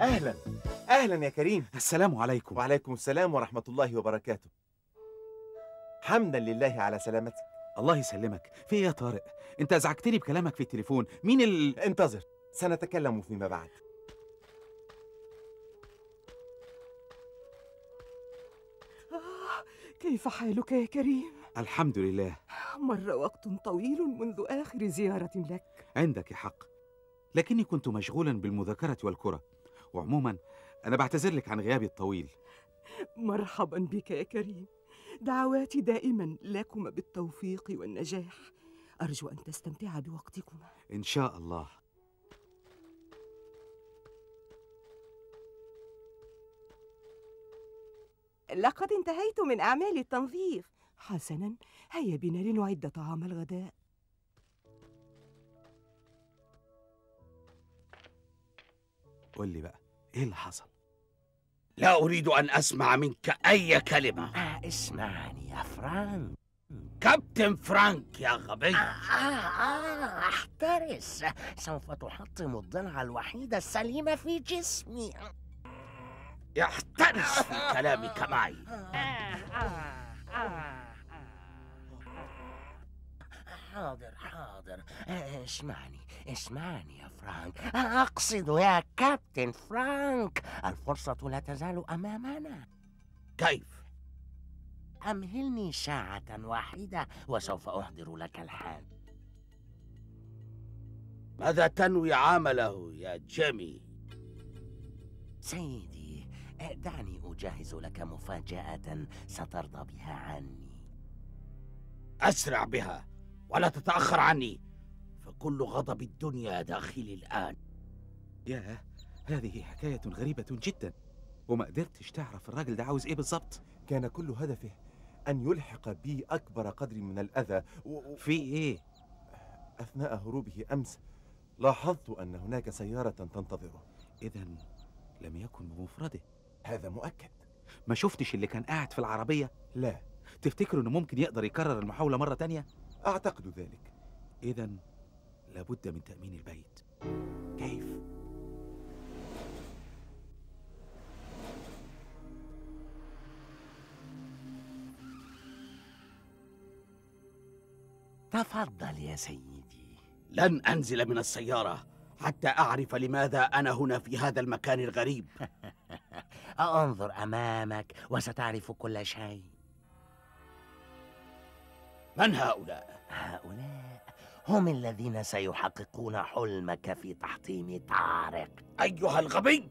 أهلا. أهلا يا كريم. السلام عليكم. وعليكم السلام ورحمة الله وبركاته. حمدا لله على سلامتك. الله يسلمك. في إيه يا طارق؟ أنت أزعجتني بكلامك في التليفون. مين ال؟ انتظر. سنتكلم فيما بعد. كيف حالك يا كريم؟ الحمد لله. مر وقت طويل منذ آخر زيارة لك. عندك حق. لكني كنت مشغولا بالمذاكرة والكرة. وعموما أنا بعتذر لك عن غيابي الطويل. مرحبا بك يا كريم. دعواتي دائما لكما بالتوفيق والنجاح. أرجو أن تستمتعا بوقتكما. إن شاء الله. لقد انتهيت من أعمال التنظيف. حسنا. هيا بنا لنعد طعام الغداء. قول لي بقى إيه اللي حصل؟ لا أريد أن أسمع منك أي كلمة. آه اسمعني يا فرانك. كابتن فرانك يا غبي. آه آه آه أحترس. سوف تحطم الضلع الوحيدة السليمة في جسمي. احترس في كلامك معي. حاضر حاضر. آه، اسمعني. اسمعني يا فرانك. أقصد يا كابتن فرانك الفرصة لا تزال أمامنا. كيف؟ أمهلني ساعة واحدة وسوف أحضر لك الحال ماذا تنوي عمله يا جيمي؟ سيدي دعني أجهز لك مفاجأة سترضى بها عني. أسرع بها ولا تتأخر عني. فكل غضب الدنيا داخلي الآن. ياه هذه حكاية غريبة جدا. وما قدرتش تعرف الراجل ده عاوز إيه بالظبط؟ كان كل هدفه أن يلحق بي أكبر قدر من الأذى. و... في إيه؟ أثناء هروبه أمس لاحظت أن هناك سيارة تنتظره. إذا لم يكن بمفرده. هذا مؤكد. ما شفتش اللي كان قاعد في العربية؟ لا. تفتكروا إنه ممكن يقدر يكرر المحاولة مرة تانية؟ أعتقد ذلك. إذا لابد من تأمين البيت. كيف؟ تفضل يا سيدي. لن أنزل من السيارة حتى أعرف لماذا أنا هنا في هذا المكان الغريب. أنظر أمامك وستعرف كل شيء. من هؤلاء؟ هؤلاء؟ هم الذين سيحققون حلمك في تحطيم طارق. أيها الغبي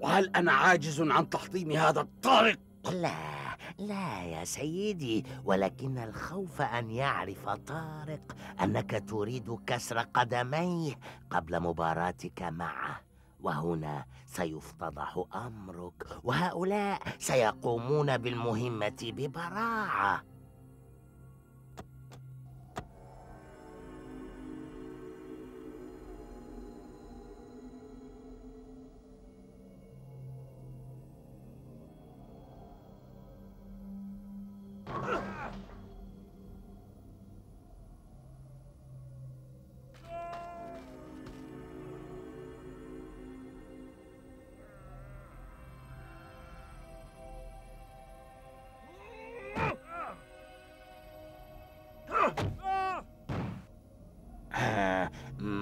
وهل أنا عاجز عن تحطيم هذا الطارق؟ لا لا يا سيدي ولكن الخوف أن يعرف طارق أنك تريد كسر قدميه قبل مباراتك معه. وهنا سيفتضح أمرك وهؤلاء سيقومون بالمهمة ببراعة.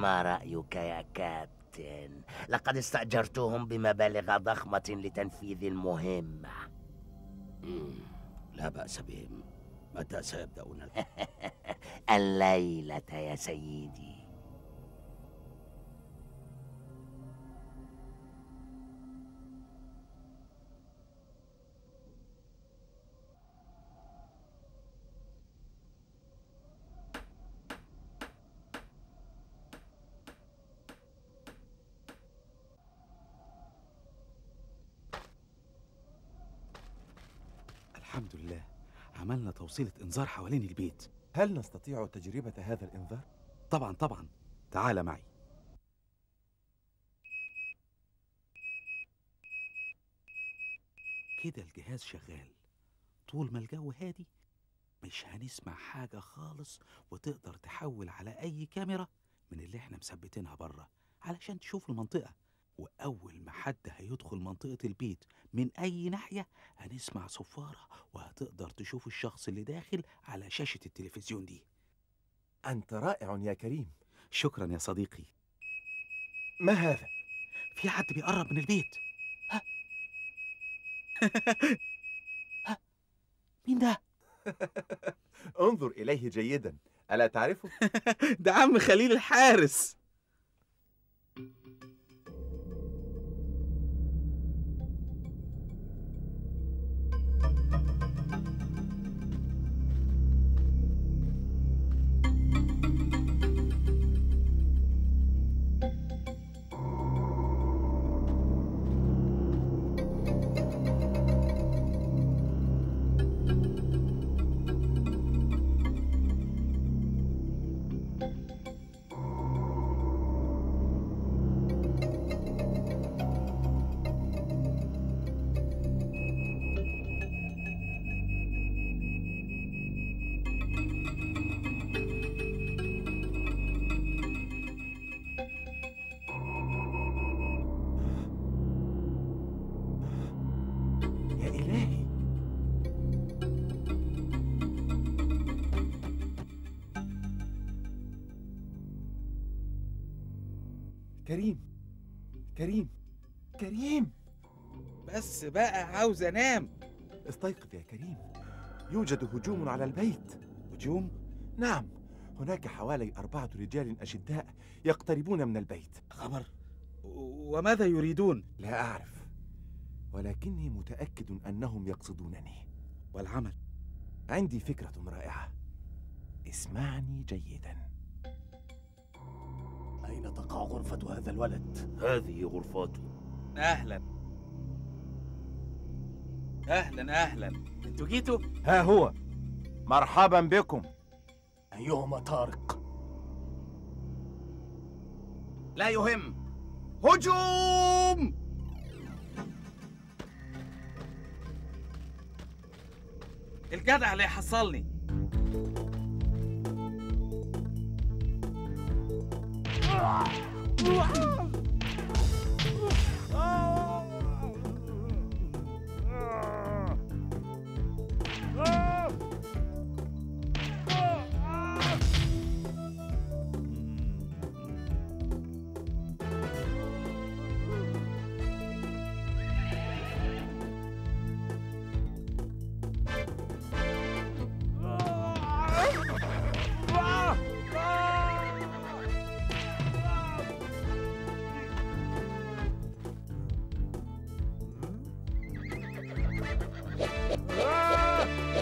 ما رأيك يا كابتن؟ لقد استأجرتهم بمبالغ ضخمة لتنفيذ المهمة لا بأس بهم متى سيبدأون؟ الليلة يا سيدي الحمد لله. عملنا توصيلة إنذار حوالين البيت. هل نستطيع تجربة هذا الإنذار؟ طبعا طبعا. تعال معي. كده الجهاز شغال. طول ما الجو هادي مش هنسمع حاجة خالص وتقدر تحول على أي كاميرا من اللي إحنا مثبتينها بره علشان تشوف المنطقة. وأول ما حد هيدخل منطقة البيت من أي ناحية هنسمع صفارة وهتقدر تشوف الشخص اللي داخل على شاشة التلفزيون دي. أنت رائع يا كريم. شكرا يا صديقي. ما هذا؟ في حد بيقرب من البيت. ها؟ ها؟ مين ده؟ انظر إليه جيدا. ألا تعرفه؟ ده عم خليل الحارس. يا كريم كريم كريم. بس بقى عاوز أنام. استيقظ يا كريم. يوجد هجوم على البيت. هجوم؟ نعم هناك حوالي أربعة رجال أشداء يقتربون من البيت. خبر. وماذا يريدون؟ لا أعرف ولكني متأكد أنهم يقصدونني. والعمل؟ عندي فكرة رائعة. اسمعني جيدا. أين تقع غرفة هذا الولد؟ هذه غرفاته أهلا. أهلا أهلا. أنتوا جيتوا؟ ها هو. مرحبا بكم. أيهما طارق؟ لا يهم. هجوم! الجدع اللي うわ。っ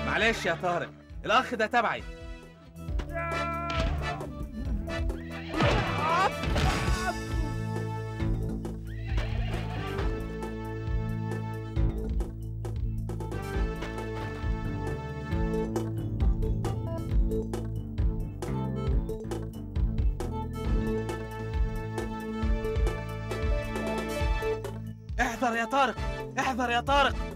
معلش يا طارق الأخ ده تبعي. احذر يا طارق احذر يا طارق.